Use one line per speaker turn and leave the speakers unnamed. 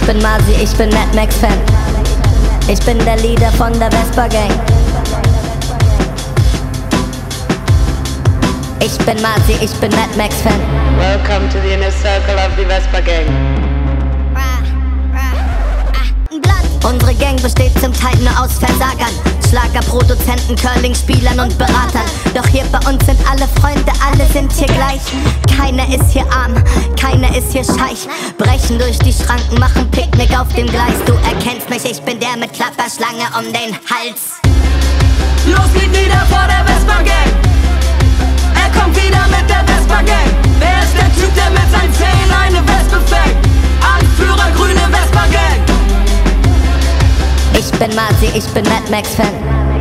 bin Masi, ich bin Mad Max Fan. Ich bin der Leader von der Vespa Gang. Ich bin Masi, ich bin Mad Max Fan.
Welcome to the inner circle of the Vespa Gang.
Unsere Gang besteht zum Teil nur aus Versagern. Schlagerproduzenten, Curling-Spielern und Beratern. Doch hier bei uns sind alle Freunde, alle sind hier gleich. Keiner ist hier arm, keiner ist hier scheich. Brechen durch die Schranken, machen Picknick auf dem Gleis. Du erkennst mich, ich bin der mit Klapperschlange um den Hals.
Los geht wieder
Ich bin Masi, ich bin Mad Max Fan.